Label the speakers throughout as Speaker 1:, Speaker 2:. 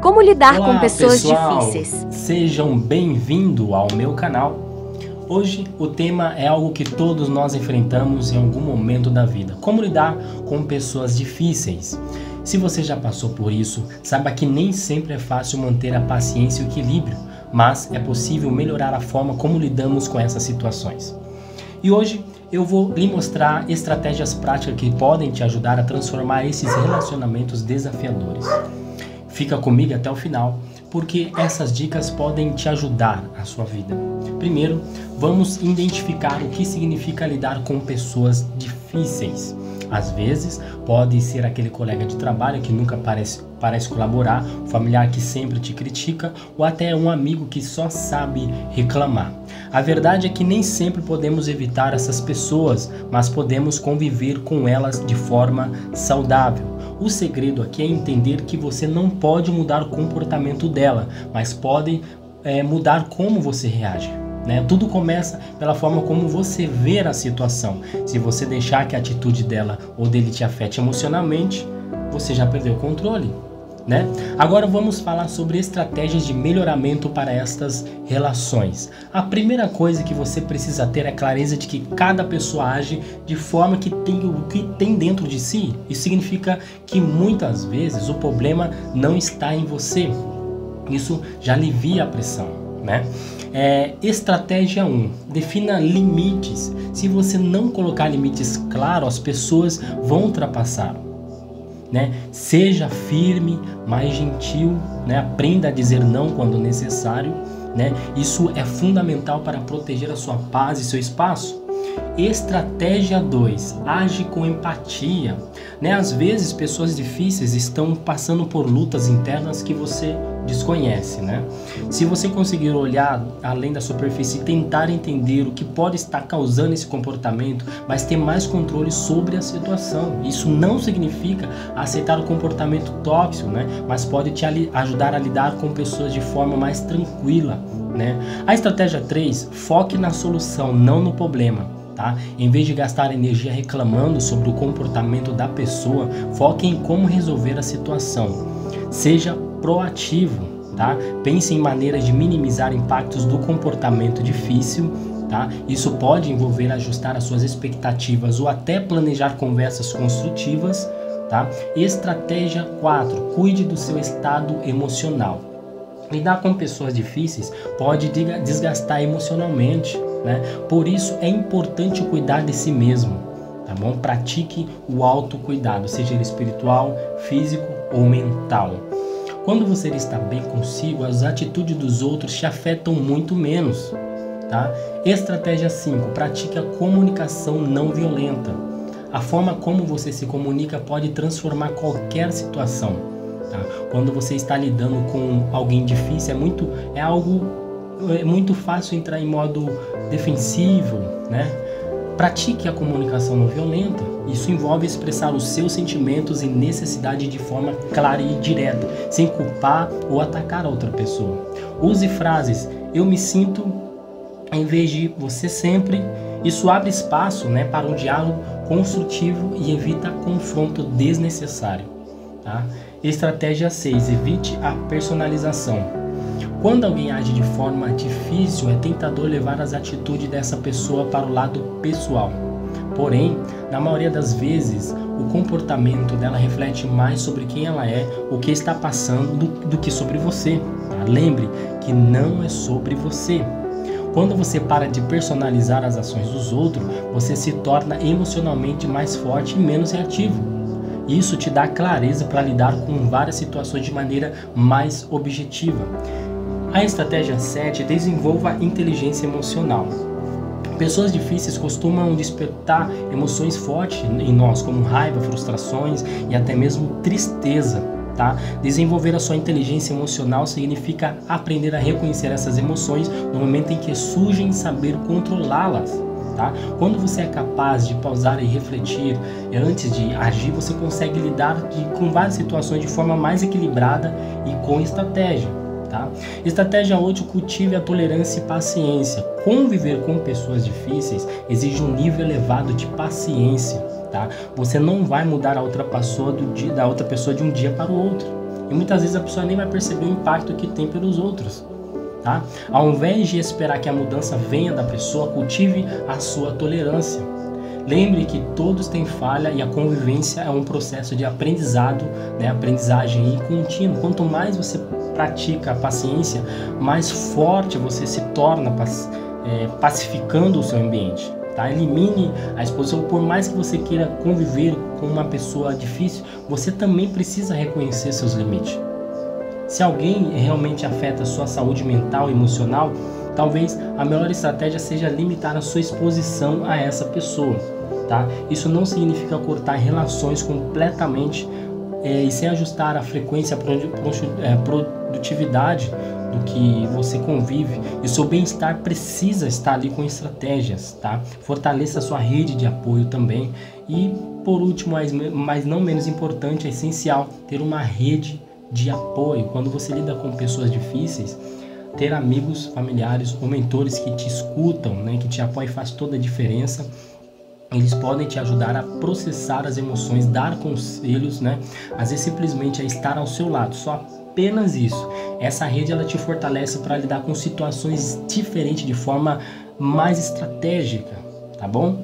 Speaker 1: Como lidar
Speaker 2: Olá,
Speaker 1: com pessoas
Speaker 2: pessoal.
Speaker 1: difíceis?
Speaker 2: Sejam bem-vindos ao meu canal. Hoje o tema é algo que todos nós enfrentamos em algum momento da vida: como lidar com pessoas difíceis. Se você já passou por isso, saiba que nem sempre é fácil manter a paciência e o equilíbrio, mas é possível melhorar a forma como lidamos com essas situações. E hoje eu vou lhe mostrar estratégias práticas que podem te ajudar a transformar esses relacionamentos desafiadores. Fica comigo até o final, porque essas dicas podem te ajudar a sua vida. Primeiro, vamos identificar o que significa lidar com pessoas difíceis. Às vezes, pode ser aquele colega de trabalho que nunca parece, parece colaborar, um familiar que sempre te critica ou até um amigo que só sabe reclamar. A verdade é que nem sempre podemos evitar essas pessoas, mas podemos conviver com elas de forma saudável. O segredo aqui é entender que você não pode mudar o comportamento dela, mas pode é, mudar como você reage. Né? Tudo começa pela forma como você vê a situação. Se você deixar que a atitude dela ou dele te afete emocionalmente, você já perdeu o controle. Né? Agora vamos falar sobre estratégias de melhoramento para estas relações. A primeira coisa que você precisa ter é clareza de que cada pessoa age de forma que tem o que tem dentro de si. Isso significa que muitas vezes o problema não está em você. Isso já alivia a pressão, né? É, estratégia 1. Defina limites. Se você não colocar limites claros, as pessoas vão ultrapassar. Né? Seja firme, mais gentil, né? aprenda a dizer não quando necessário. Né? Isso é fundamental para proteger a sua paz e seu espaço. Estratégia 2: age com empatia. Né? Às vezes, pessoas difíceis estão passando por lutas internas que você desconhece, né? Se você conseguir olhar além da superfície e tentar entender o que pode estar causando esse comportamento, mas ter mais controle sobre a situação. Isso não significa aceitar o comportamento tóxico, né? Mas pode te ajudar a lidar com pessoas de forma mais tranquila, né? A estratégia 3, foque na solução, não no problema. Tá? Em vez de gastar energia reclamando sobre o comportamento da pessoa, foque em como resolver a situação. Seja proativo, tá? Pense em maneiras de minimizar impactos do comportamento difícil, tá? Isso pode envolver ajustar as suas expectativas ou até planejar conversas construtivas, tá? Estratégia 4: cuide do seu estado emocional. Lidar com pessoas difíceis pode desgastar emocionalmente, né? Por isso é importante cuidar de si mesmo, tá bom? Pratique o autocuidado, seja ele espiritual, físico ou mental. Quando você está bem consigo, as atitudes dos outros te afetam muito menos. Tá? Estratégia 5. Pratique a comunicação não violenta. A forma como você se comunica pode transformar qualquer situação. Tá? Quando você está lidando com alguém difícil, é muito é algo é muito fácil entrar em modo defensivo, né? Pratique a comunicação não violenta. Isso envolve expressar os seus sentimentos e necessidade de forma clara e direta, sem culpar ou atacar a outra pessoa. Use frases eu me sinto em vez de você sempre. Isso abre espaço né, para um diálogo construtivo e evita confronto desnecessário. Tá? Estratégia 6. Evite a personalização. Quando alguém age de forma difícil, é tentador levar as atitudes dessa pessoa para o lado pessoal. Porém, na maioria das vezes, o comportamento dela reflete mais sobre quem ela é, o que está passando, do, do que sobre você. Tá? Lembre que não é sobre você. Quando você para de personalizar as ações dos outros, você se torna emocionalmente mais forte e menos reativo. Isso te dá clareza para lidar com várias situações de maneira mais objetiva. A estratégia 7 desenvolva inteligência emocional. Pessoas difíceis costumam despertar emoções fortes em nós, como raiva, frustrações e até mesmo tristeza. Tá? Desenvolver a sua inteligência emocional significa aprender a reconhecer essas emoções no momento em que surgem e saber controlá-las. Tá? Quando você é capaz de pausar e refletir antes de agir, você consegue lidar de, com várias situações de forma mais equilibrada e com estratégia. Tá? Estratégia 8: cultive a tolerância e paciência. Conviver com pessoas difíceis exige um nível elevado de paciência. Tá? Você não vai mudar a outra pessoa do dia da outra pessoa de um dia para o outro. E muitas vezes a pessoa nem vai perceber o impacto que tem pelos outros. Tá? Ao invés de esperar que a mudança venha da pessoa, cultive a sua tolerância. Lembre que todos têm falha e a convivência é um processo de aprendizado, né? aprendizagem e contínuo. Quanto mais você pratica a paciência, mais forte você se torna é, pacificando o seu ambiente. Tá? Elimine a exposição. Por mais que você queira conviver com uma pessoa difícil, você também precisa reconhecer seus limites. Se alguém realmente afeta a sua saúde mental e emocional, talvez a melhor estratégia seja limitar a sua exposição a essa pessoa. Tá? Isso não significa cortar relações completamente é, e sem ajustar a frequência, a é, produtividade do que você convive. E seu bem-estar precisa estar ali com estratégias, tá? Fortaleça a sua rede de apoio também. E por último, mas não menos importante, é essencial ter uma rede de apoio. Quando você lida com pessoas difíceis, ter amigos, familiares ou mentores que te escutam, né, que te apoiam faz toda a diferença. Eles podem te ajudar a processar as emoções, dar conselhos, né? Às vezes simplesmente é estar ao seu lado, só apenas isso. Essa rede ela te fortalece para lidar com situações diferentes de forma mais estratégica, tá bom?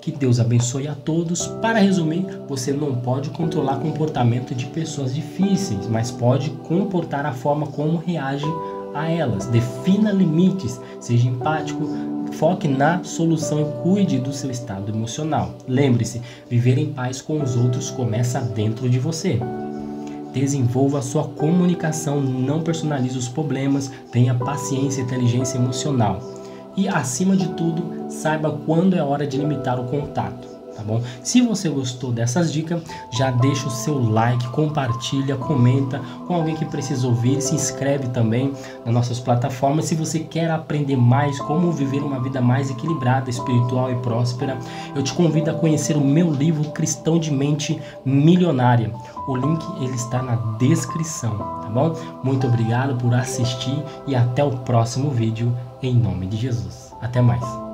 Speaker 2: Que Deus abençoe a todos. Para resumir, você não pode controlar o comportamento de pessoas difíceis, mas pode comportar a forma como reage a elas. Defina limites, seja empático, foque na solução e cuide do seu estado emocional. Lembre-se, viver em paz com os outros começa dentro de você. Desenvolva a sua comunicação, não personalize os problemas, tenha paciência e inteligência emocional. E acima de tudo, saiba quando é hora de limitar o contato tá bom? Se você gostou dessas dicas, já deixa o seu like, compartilha, comenta com alguém que precisa ouvir, se inscreve também nas nossas plataformas. Se você quer aprender mais como viver uma vida mais equilibrada, espiritual e próspera, eu te convido a conhecer o meu livro Cristão de Mente Milionária. O link ele está na descrição, tá bom? Muito obrigado por assistir e até o próximo vídeo em nome de Jesus. Até mais.